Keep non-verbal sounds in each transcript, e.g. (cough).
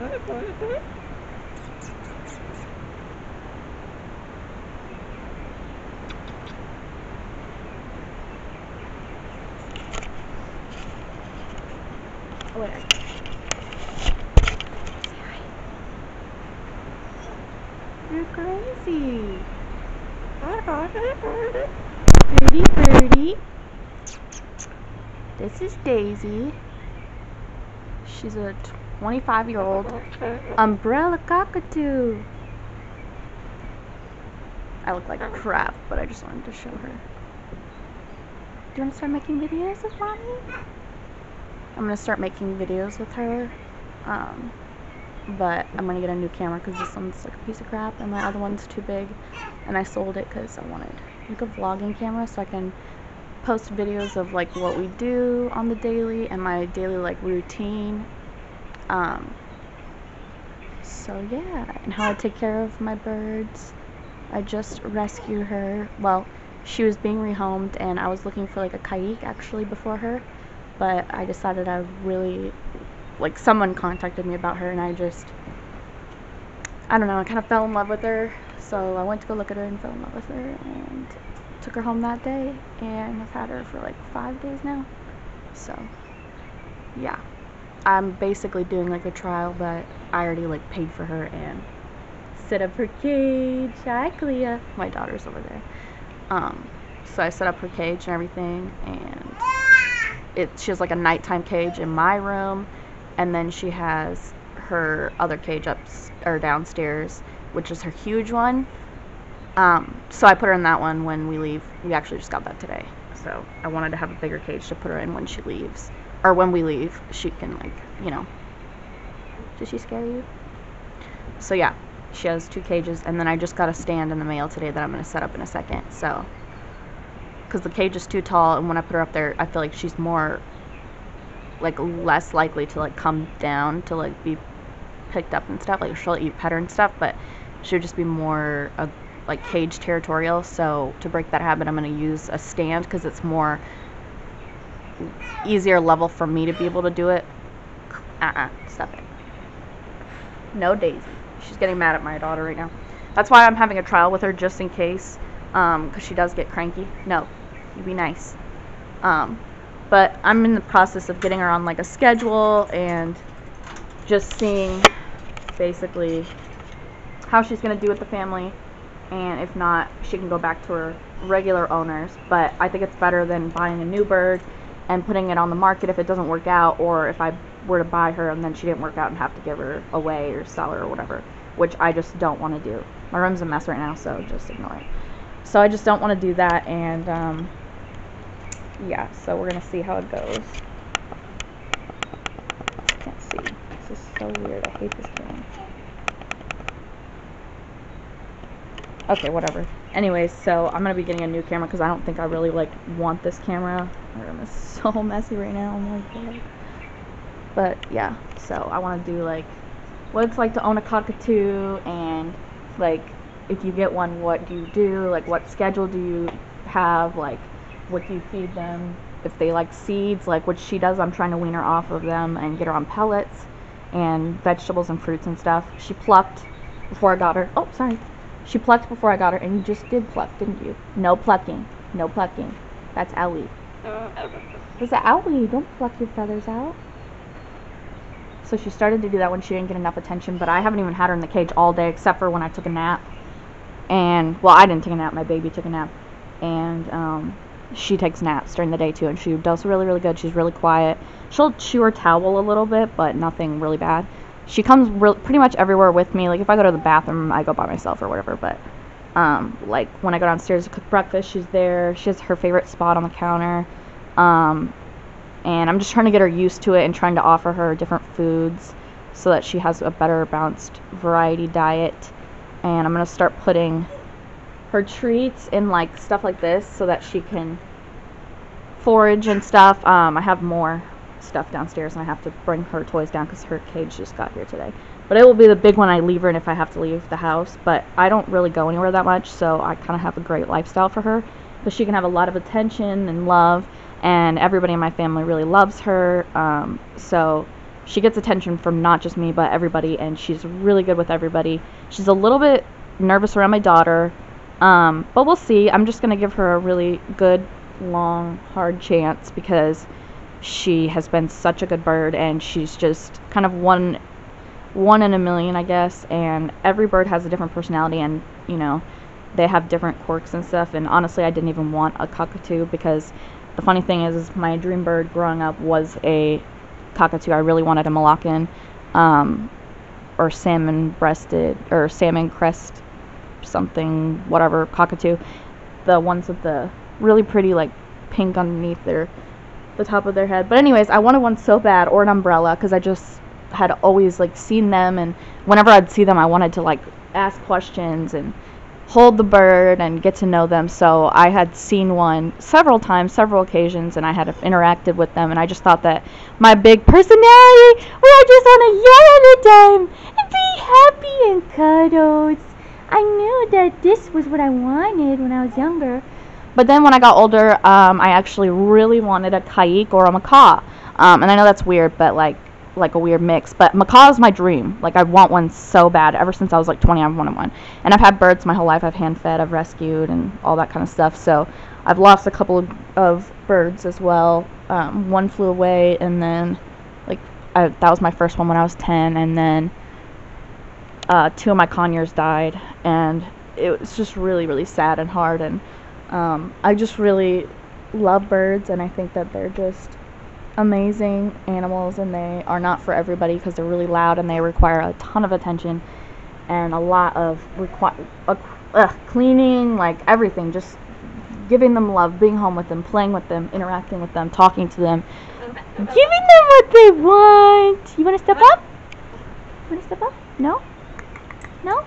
Wait. You're crazy. Birdie, birdie. This is Daisy. She's a 25 year old umbrella cockatoo. I look like crap, but I just wanted to show her. Do you want to start making videos with mommy? I'm gonna start making videos with her. Um, but I'm gonna get a new camera because this one's like a piece of crap and my other one's too big and I sold it because I wanted like a vlogging camera so I can post videos of like what we do on the daily and my daily like routine um, so yeah and how I take care of my birds I just rescued her well she was being rehomed and I was looking for like a caique actually before her but I decided I really like someone contacted me about her and I just I don't know, I kind of fell in love with her. So I went to go look at her and fell in love with her and took her home that day and I've had her for like five days now. So yeah. I'm basically doing like a trial but I already like paid for her and set up her cage. Hi Clea. My daughter's over there. Um so I set up her cage and everything and it she has like a nighttime cage in my room and then she has her other cage up or downstairs, which is her huge one. Um, so I put her in that one when we leave. We actually just got that today. So I wanted to have a bigger cage to put her in when she leaves. Or when we leave, she can like, you know. Does she scare you? So yeah, she has two cages and then I just got a stand in the mail today that I'm going to set up in a second. So cuz the cage is too tall and when I put her up there, I feel like she's more like less likely to like come down to like be picked up and stuff. Like she'll eat pet her and stuff, but she would just be more uh, like cage territorial. So to break that habit, I'm gonna use a stand because it's more easier level for me to be able to do it. Uh-uh, stop it. No Daisy. She's getting mad at my daughter right now. That's why I'm having a trial with her just in case, um, because she does get cranky. No, you be nice. Um, but I'm in the process of getting her on like a schedule and just seeing basically how she's going to do with the family and if not she can go back to her regular owners but I think it's better than buying a new bird and putting it on the market if it doesn't work out or if I were to buy her and then she didn't work out and have to give her away or sell her or whatever which I just don't want to do my room's a mess right now so just ignore it so I just don't want to do that and um, yeah, so we're going to see how it goes. Can't see. This is so weird. I hate this camera. Okay, whatever. Anyways, so I'm going to be getting a new camera because I don't think I really, like, want this camera. My room is (laughs) so messy right now. Oh my god. But, yeah. So, I want to do, like, what it's like to own a cockatoo and, like, if you get one, what do you do? Like, what schedule do you have? Like, what do you feed them? If they like seeds, like what she does, I'm trying to wean her off of them and get her on pellets and vegetables and fruits and stuff. She plucked before I got her. Oh, sorry. She plucked before I got her, and you just did pluck, didn't you? No plucking. No plucking. That's owie. Is that owie? Don't pluck your feathers out. So she started to do that when she didn't get enough attention, but I haven't even had her in the cage all day except for when I took a nap. And, well, I didn't take a nap. My baby took a nap. And, um, she takes naps during the day too, and she does really, really good. She's really quiet. She'll chew her towel a little bit, but nothing really bad. She comes re- pretty much everywhere with me. Like if I go to the bathroom, I go by myself or whatever. But um, like when I go downstairs to cook breakfast, she's there. She has her favorite spot on the counter. Um, and I'm just trying to get her used to it and trying to offer her different foods so that she has a better balanced variety diet. And I'm gonna start putting her treats and like stuff like this so that she can forage and stuff. Um, I have more stuff downstairs and I have to bring her toys down because her cage just got here today. But it will be the big one I leave her in if I have to leave the house. But I don't really go anywhere that much, so I kind of have a great lifestyle for her. Because she can have a lot of attention and love, and everybody in my family really loves her. Um, so she gets attention from not just me but everybody and she's really good with everybody she's a little bit nervous around my daughter um, but we'll see i'm just going to give her a really good long hard chance because she has been such a good bird and she's just kind of one one in a million i guess and every bird has a different personality and you know they have different quirks and stuff and honestly i didn't even want a cockatoo because the funny thing is, is my dream bird growing up was a cockatoo. I really wanted a Moluccan, um, or salmon breasted, or salmon crest, something, whatever, cockatoo. The ones with the really pretty, like, pink underneath their, the top of their head. But anyways, I wanted one so bad, or an umbrella, because I just had always, like, seen them, and whenever I'd see them, I wanted to, like, ask questions and hold the bird and get to know them. So I had seen one several times, several occasions, and I had interacted with them. And I just thought that my big personality, where I just want to yell all the time um, and be happy and cuddles. I knew that this was what I wanted when I was younger. But then when I got older, um, I actually really wanted a caique or a macaw. Um, and I know that's weird, but like like a weird mix. But macaw is my dream. Like I want one so bad. Ever since I was like 20, I've wanted one. And I've had birds my whole life. I've hand fed, I've rescued, and all that kind of stuff. So I've lost a couple of, of birds as well. Um, one flew away, and then like I, that was my first one when I was 10, and then uh, two of my conures died, and it was just really really sad and hard. And um, I just really love birds, and I think that they're just amazing animals and they are not for everybody because they're really loud and they require a ton of attention and a lot of require uh, uh, cleaning like everything. Just giving them love being home with them playing with them interacting with them talking to them giving them what they want. You want to step up? You want to step up? No? No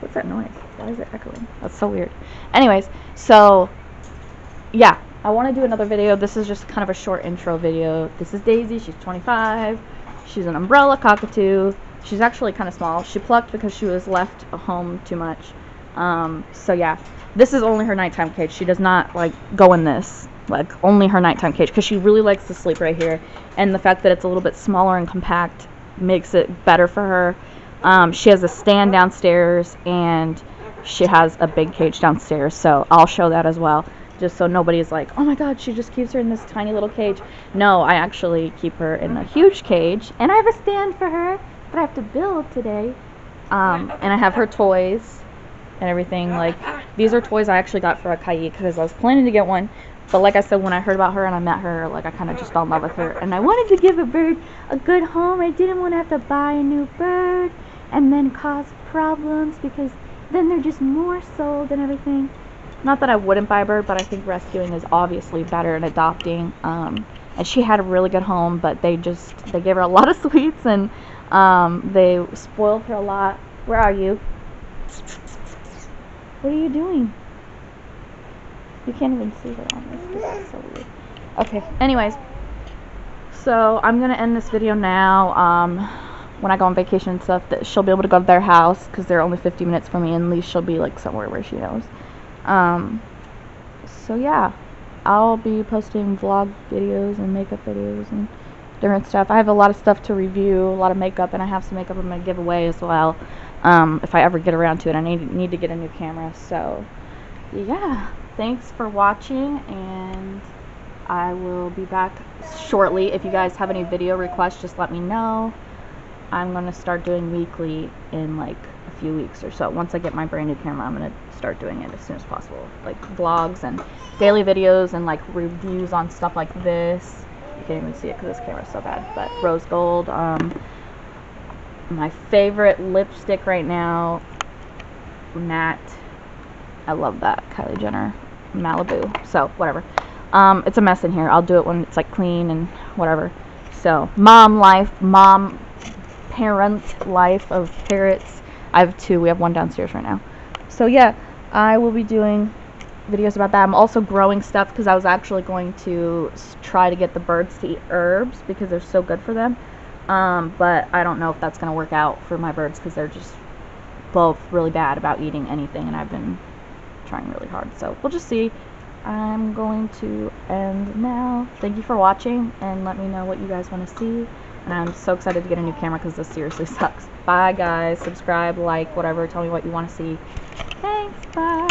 what's that noise why is it echoing that's so weird anyways so yeah I want to do another video. This is just kind of a short intro video. This is Daisy. She's 25. She's an umbrella cockatoo. She's actually kind of small. She plucked because she was left home too much. Um, so yeah, this is only her nighttime cage. She does not like go in this. Like only her nighttime cage because she really likes to sleep right here. And the fact that it's a little bit smaller and compact makes it better for her. Um, she has a stand downstairs and she has a big cage downstairs. So I'll show that as well just so nobody's like, oh my god, she just keeps her in this tiny little cage. No, I actually keep her in a huge cage, and I have a stand for her that I have to build today. Um, and I have her toys and everything. Like, these are toys I actually got for a because I was planning to get one. But like I said, when I heard about her and I met her, like I kind of just fell in love with her. And I wanted to give a bird a good home. I didn't want to have to buy a new bird and then cause problems because then they're just more sold and everything. Not that I wouldn't buy a bird, but I think rescuing is obviously better than adopting. Um, and she had a really good home, but they just they gave her a lot of (laughs) sweets and um, they spoiled her a lot. Where are you? What are you doing? You can't even see her on this. This is so. Okay. Anyways, so I'm gonna end this video now. Um, when I go on vacation and stuff, that she'll be able to go to their house because they're only 50 minutes from me, and at least she'll be like somewhere where she knows. Um, so yeah, I'll be posting vlog videos and makeup videos and different stuff. I have a lot of stuff to review, a lot of makeup, and I have some makeup I'm to give away as well. Um, if I ever get around to it, I need, need to get a new camera. So, yeah, thanks for watching, and I will be back shortly. If you guys have any video requests, just let me know. I'm going to start doing weekly in like a few weeks or so. Once I get my brand new camera, I'm going to start doing it as soon as possible. Like vlogs and daily videos and like reviews on stuff like this. You can't even see it because this camera's so bad. But rose gold. Um, my favorite lipstick right now, matte. I love that Kylie Jenner Malibu. So whatever. Um, it's a mess in here. I'll do it when it's like clean and whatever. So mom life, mom parent life of parrots. I have two. We have one downstairs right now. So yeah, I will be doing videos about that. I'm also growing stuff because I was actually going to try to get the birds to eat herbs because they're so good for them. Um, but I don't know if that's going to work out for my birds because they're just both really bad about eating anything and I've been trying really hard. So we'll just see. I'm going to end now. Thank you for watching and let me know what you guys want to see. And I'm so excited to get a new camera because this seriously (laughs) sucks. Bye guys. Subscribe, like, whatever. Tell me what you want to see. Thanks. Bye.